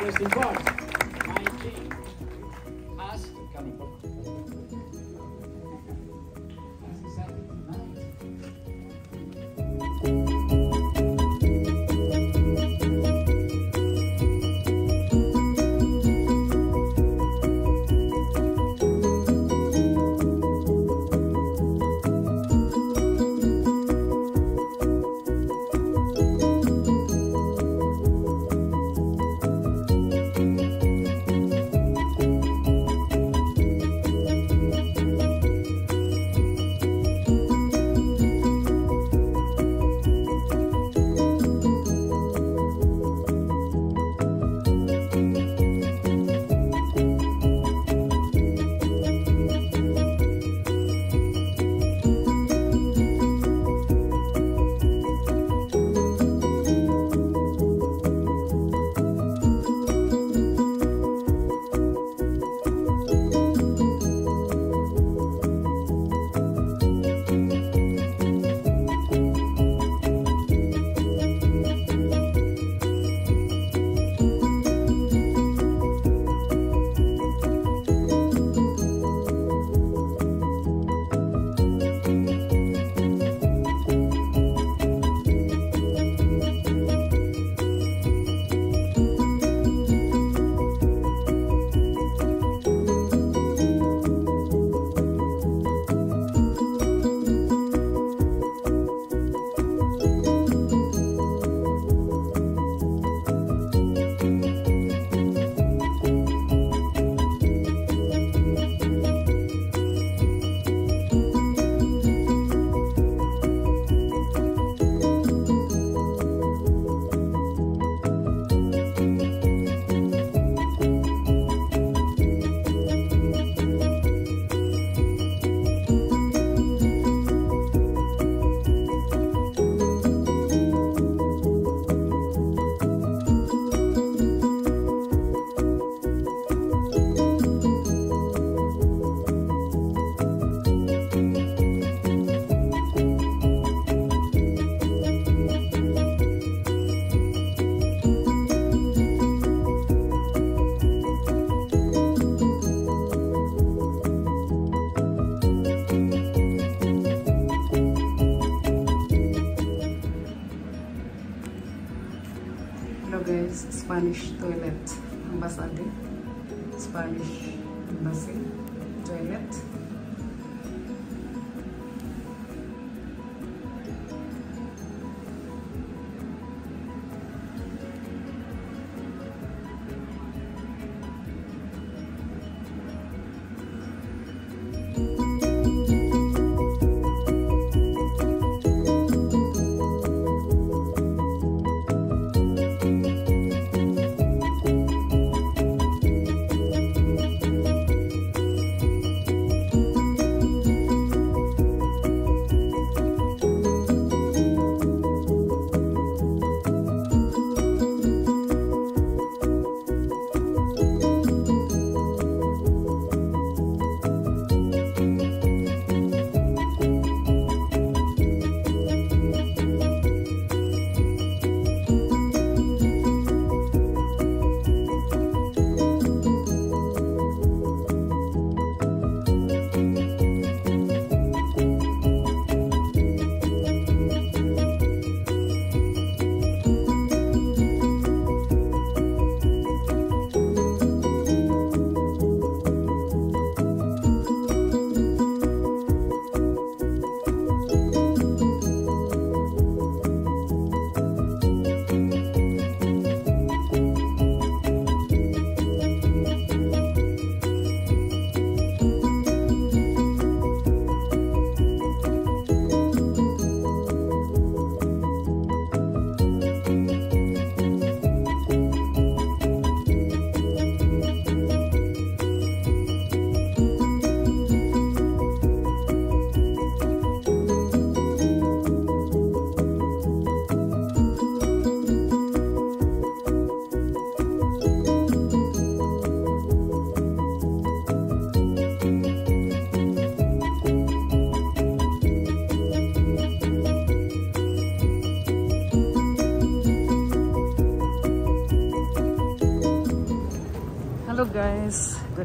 Justin Fox, Guys, Spanish toilet ambassade, Spanish embassy toilet.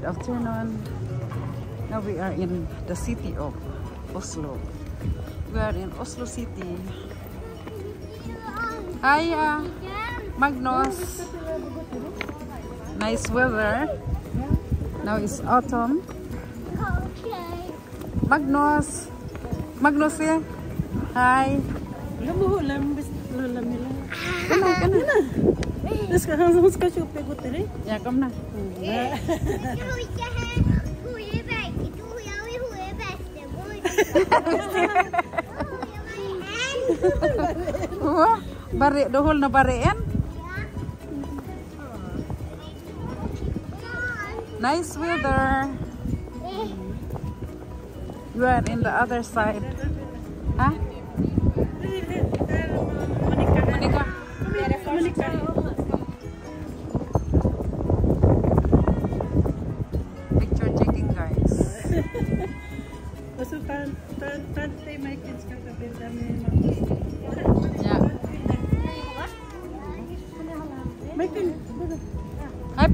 Good afternoon. Now we are in the city of Oslo. We are in Oslo city. Hi uh, Magnus. Nice weather. Now it's autumn. Magnus. Magnus here. Hi. Mo, alam, bis, alam nila. Kana, kana. Terus ka, harus ka siya pegot tadi. Ya, come na. Wah, bari dohol na barian. Nice weather. You are in the other side. Huh?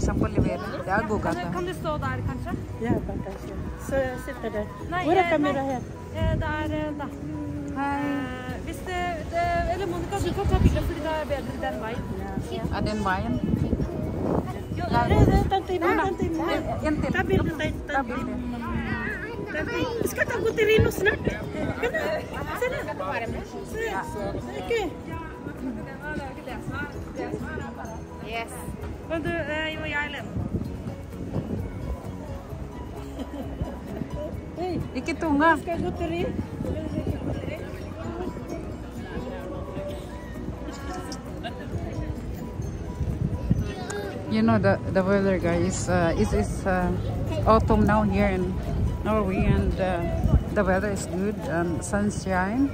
liksom få levere. Det er gode gater. Kan du stå der, kanskje? Ja, kanskje. Så sitter det. Hvor er eh, kameraet her? Eh, det er eh, der. Hei. Hvis det, det Eller Monica, du kan ta bilde, fordi det er bedre den veien. Ja. Er den veien? Jo, tante Imona. Ta bilde. Ta bilde. Vi skal ta Goterino snart. Se der. Se. Okay. Ja, det var ikke det som er Yes. Men du, jo, jeg Lene. Hey, Ikke tunga. ska gå till You know the the weather, guys. Uh, it's it's uh, autumn now here in Norway, and uh, the weather is good and sunshine.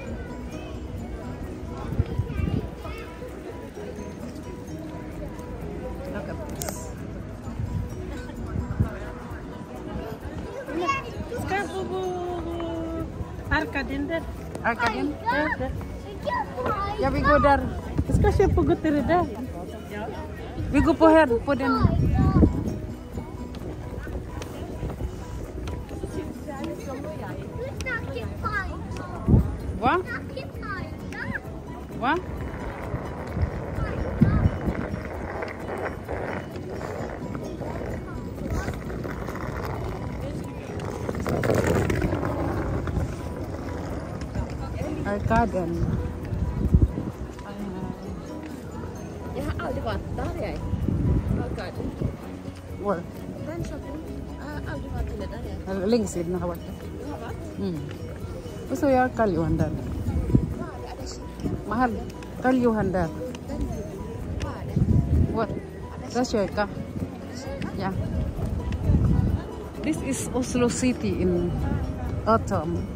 Arkadin there. Arkadin? There, vi Yeah, we go there. It's because you forgot to there. We go for here, for them. Arkaden. Jeg har aldri vært der, jeg. Akkurat. Where? Den shoppen. Jeg har aldri vært inne der, jeg. Länge sedan har varit. Du har vært? Mm. Och så jag kaljuhan där. Hva det? Det? Mahal. Kaljuhan där. Den Hva det? What? Sa kyrka. Yeah. This is Oslo city in autumn.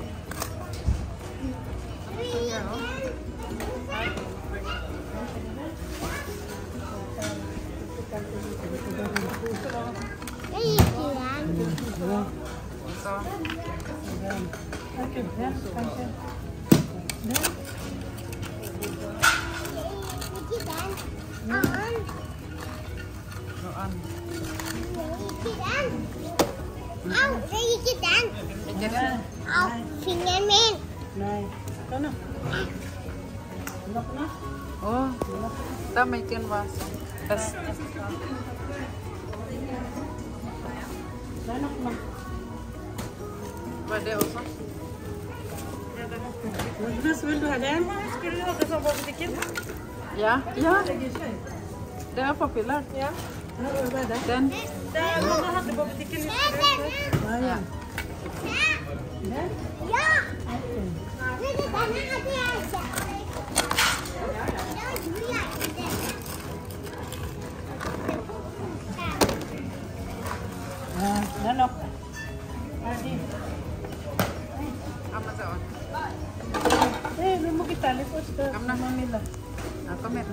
Thank you. Yeah, thank you. Yeah. Yeah. Đồ ăn. Ông, đây là chiếc đàn. Ông, xin nhân men. Này, có nè. Ồ, ta mấy chân vào. Test. Đó nó không. Var det også? Hvordan vil du ha den? Skulle du ha det sånn på butikken? Ja. Ja. Det er populært. Ja. Hva er det? Den. Det er mamma hadde på butikken. du? Ja. Ja! Vil Ja. denne hadde jeg ikke.